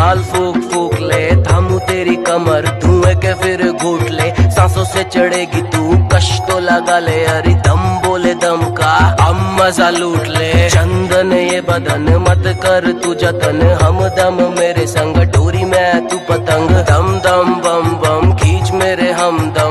बाल फूक फूक ले थामू तेरी कमर धुएँ के फिर घूट ले। सांसों से चढ़ेगी तू कश तो लगा ले, अरे दम बोले दम का हम मज़ा लूट ले। चंदन, ये बदन मत कर तू जतन, हम दम मेरे संग, डोरी में तू पतंग। दम दम बम बम, खींच मेरे हम दम।